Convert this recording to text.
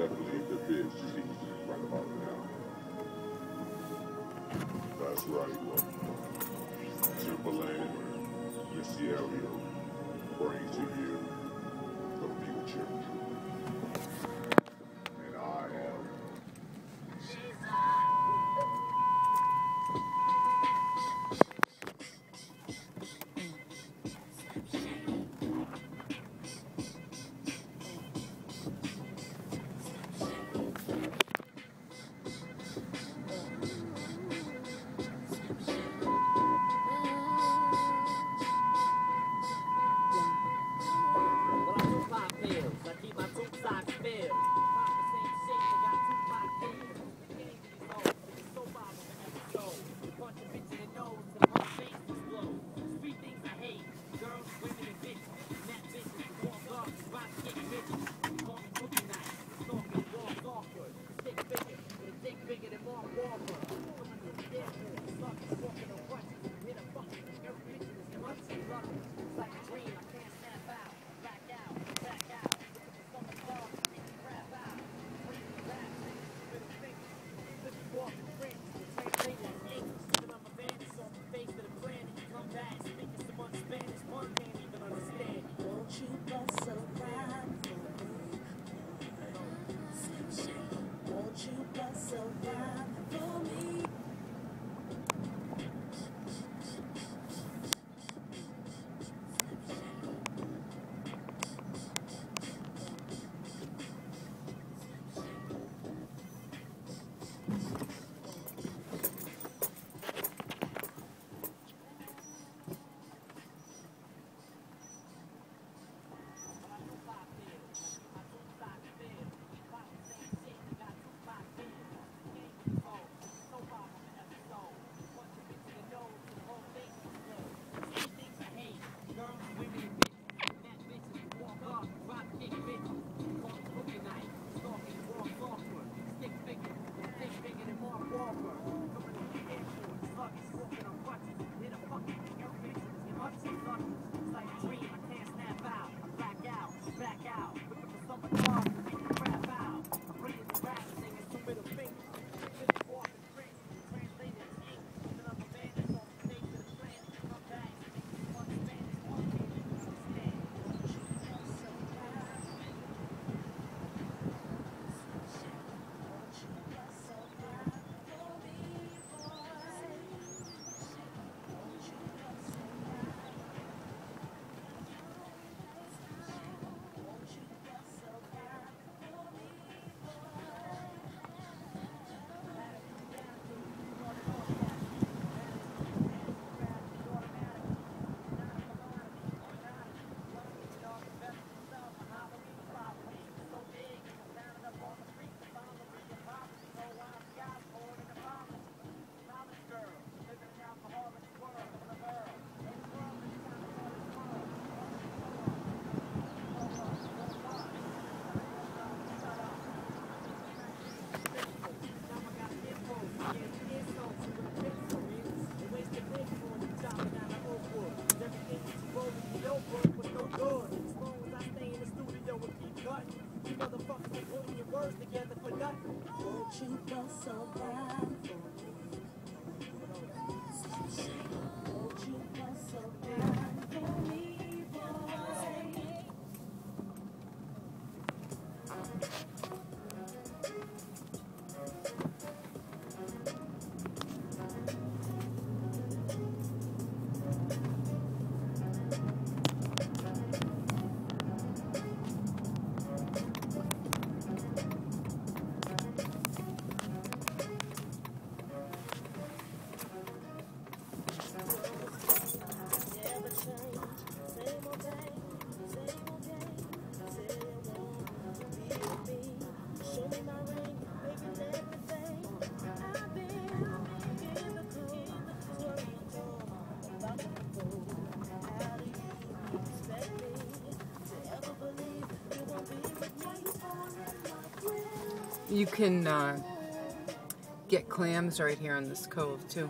definitely the disease right about now. That's right. Uh, Timbaland, Missy Elliott, bring to you the future. so down. words together for nothing. Won't you go so bad? Won't you go so bad? You can uh, get clams right here on this cove too.